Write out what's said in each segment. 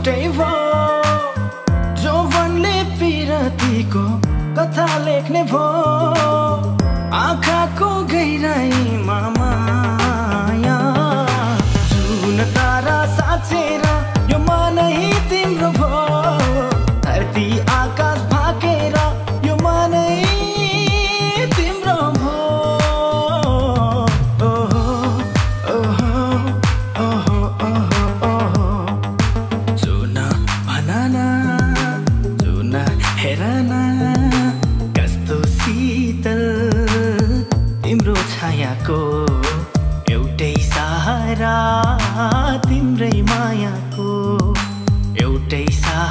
एउटै भयो जोवनले पिरतीको कथा लेख्ने भयो आँखाको मामा आया जुन तारा साँचेर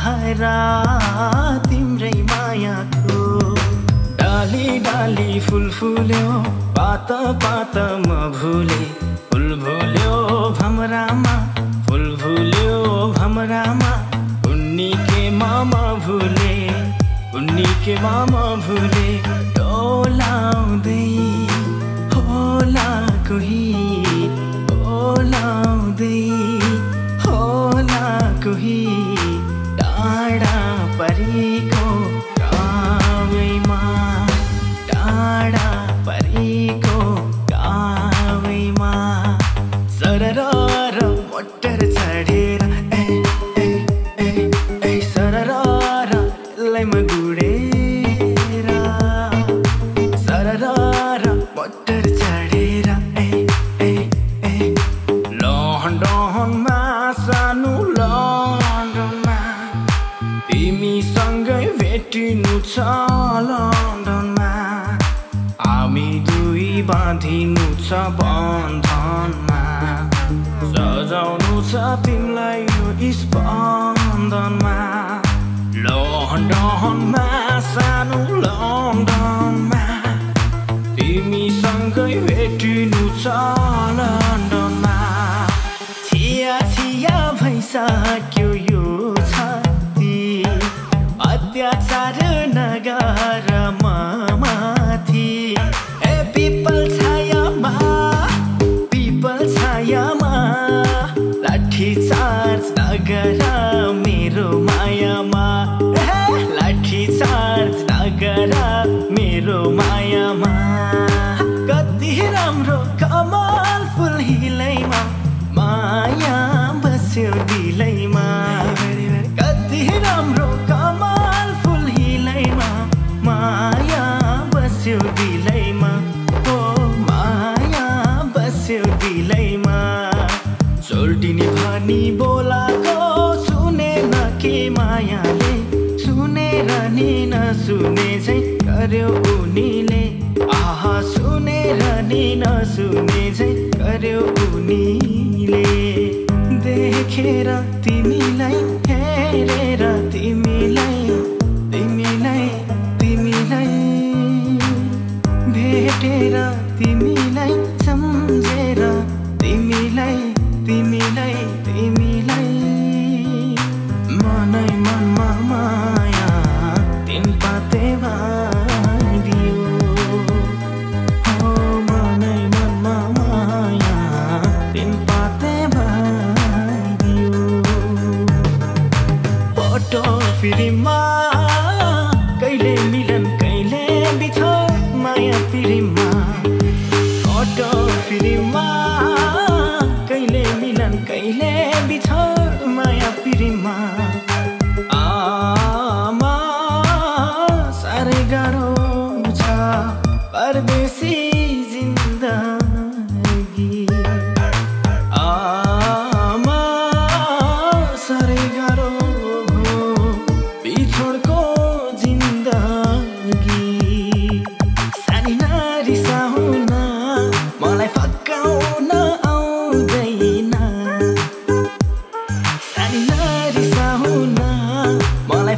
सहारा तिम्रै मायाको। डाली डाली फुल फुल्यो पात पातमा भुले। फुल भुल्यो भमरामा फुल भुल्यो भमरामा। उन्नी के मामा भुले उन्नी के मामा भुले। डोलाउँदै होला कोही होला कोही परेको गाउँमा टाढा परेको गाउँमा सरर मोटर चढेर भेटिनु छ लन्डनमा। हामी दुई बाँधिनु छ बन्धनमा। सजाउनु छ तिमीलाई यो स्पन्दनमा लन्डनमा सानो लन्डनमा। तिमीसँगै भेटिनु छ लन्डनमा। छिया छिया भइसक्यो lại thì sao भनी बोलाको सुनेन के मायाले सुनेर नि नसुने झै गर्यो उनीले। आहा सुनेर नि नसुने झै गर्यो उनीले। देखेर तिमीलाई हेरेर तिमीलाई तिमीलाई तिमीलाई। भेटेर तिमीलाई सम्झेर तिमीलाई firima फकाउन आउँदैन। सानी नारी साहुन मलाई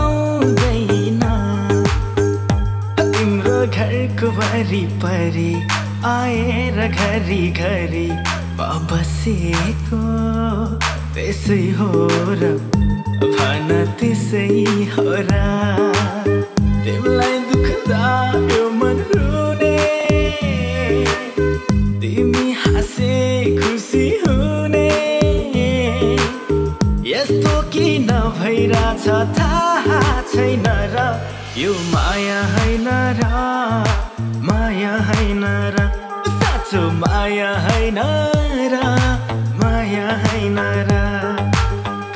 आउँदैन। घरको आएर घरि घरि बसेको त्यसै हो भन त्यसै हो र तिमीलाई दुख्दा यो थाहा छैन र। यो माया होइन र माया होइन र। साँचो माया होइन र माया होइन र।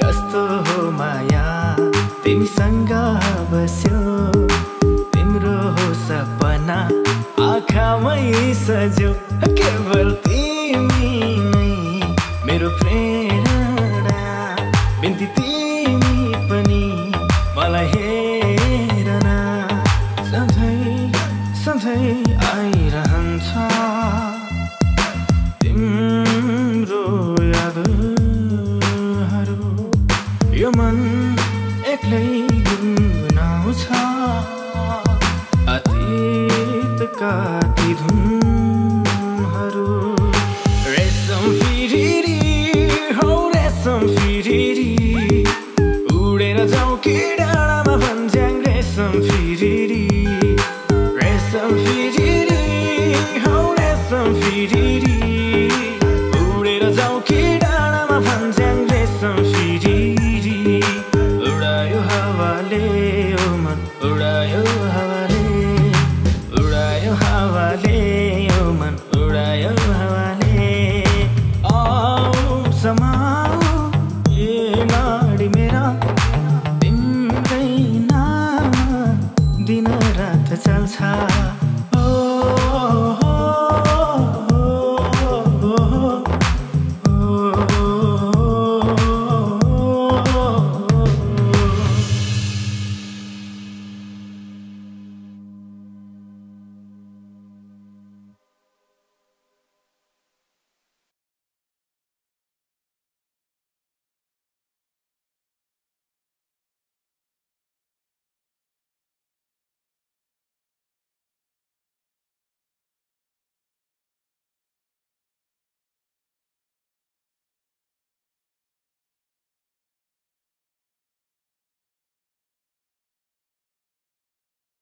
कस्तो हो माया? तिमीसँग बस्यो। तिम्रो हो सपना आँखामै सज्यो। केवल आइरहन्छ। तिम्रो यादहरू यो मन एक्लै गुनगुनाउँछ। अतीतका